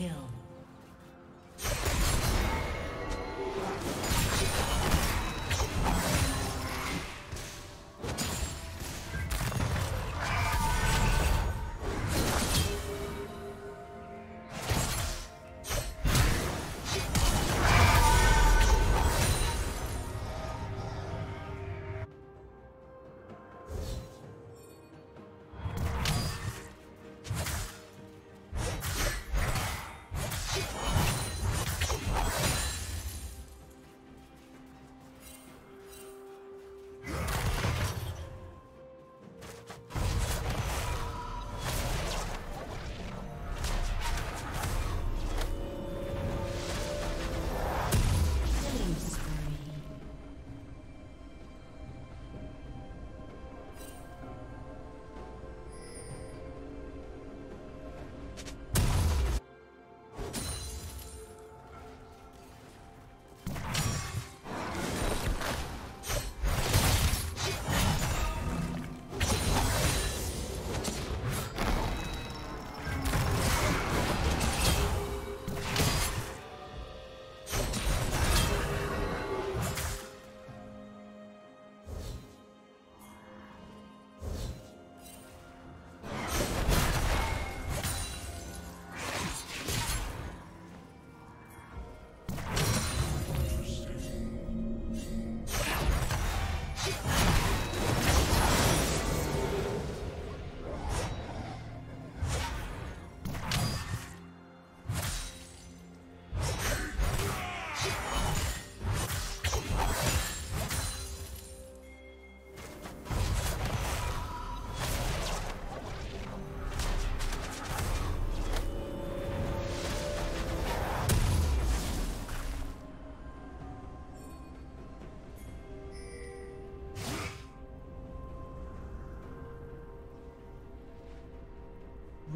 Kill.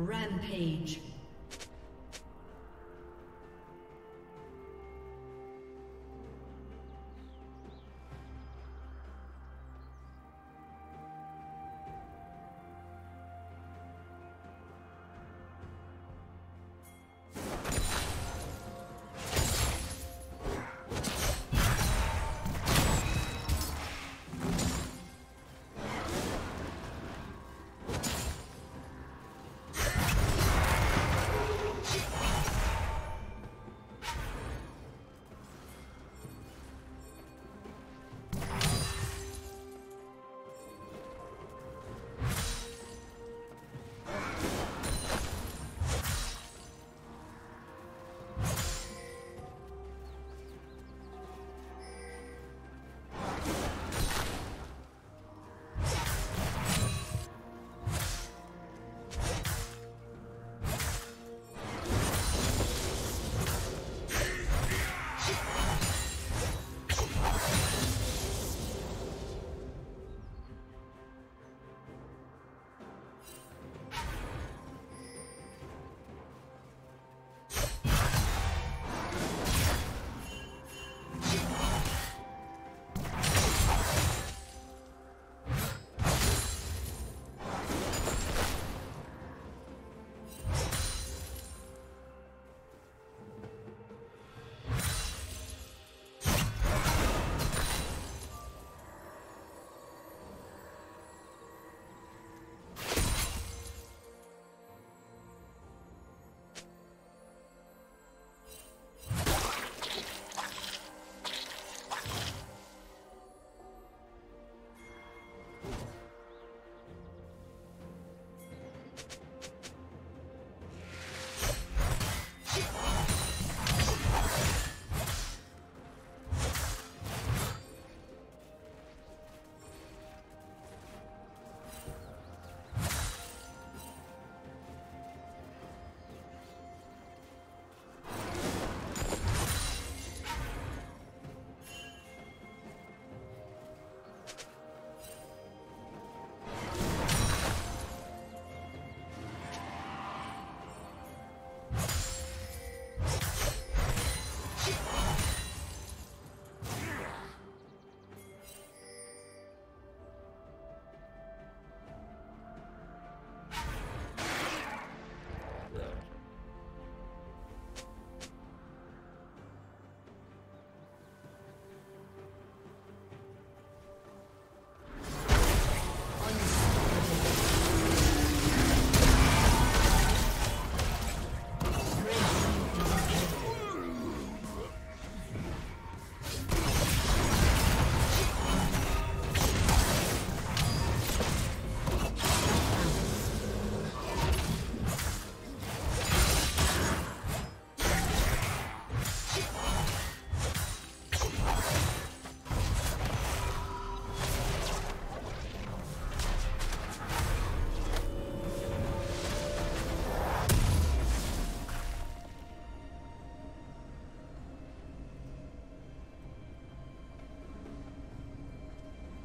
Rampage.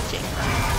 Watching.